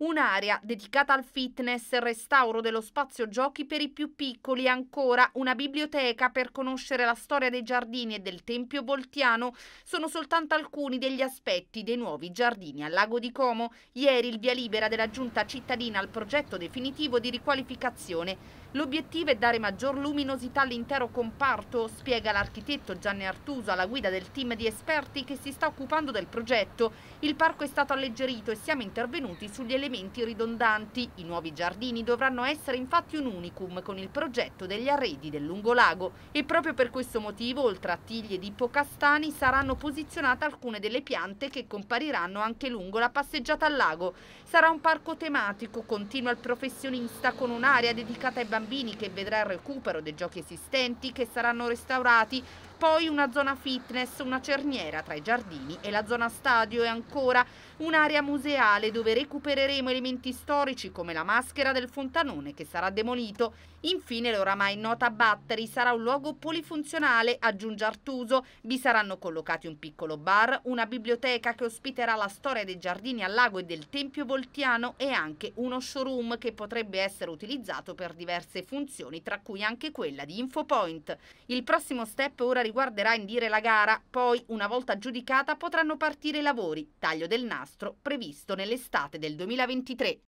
Un'area dedicata al fitness, restauro dello spazio giochi per i più piccoli ancora una biblioteca per conoscere la storia dei giardini e del Tempio Voltiano sono soltanto alcuni degli aspetti dei nuovi giardini al Lago di Como. Ieri il via libera della giunta cittadina al progetto definitivo di riqualificazione. L'obiettivo è dare maggior luminosità all'intero comparto, spiega l'architetto Gianni Artuso alla guida del team di esperti che si sta occupando del progetto. Il parco è stato alleggerito e siamo intervenuti sugli elementi elementi ridondanti. I nuovi giardini dovranno essere infatti un unicum con il progetto degli arredi del lungolago e proprio per questo motivo, oltre a tiglie di ipocastani, saranno posizionate alcune delle piante che compariranno anche lungo la passeggiata al lago. Sarà un parco tematico, continua il professionista, con un'area dedicata ai bambini che vedrà il recupero dei giochi esistenti che saranno restaurati, poi una zona fitness, una cerniera tra i giardini e la zona stadio e ancora un'area museale dove recupereremo elementi storici come la maschera del fontanone che sarà demolito. Infine l'oramai nota Battery sarà un luogo polifunzionale, aggiunge Artuso. Vi saranno collocati un piccolo bar, una biblioteca che ospiterà la storia dei giardini al lago e del Tempio Voltiano e anche uno showroom che potrebbe essere utilizzato per diverse funzioni, tra cui anche quella di Infopoint. Il prossimo step ora riguarderà indire la gara, poi una volta aggiudicata potranno partire i lavori, taglio del nastro previsto nell'estate del 2023.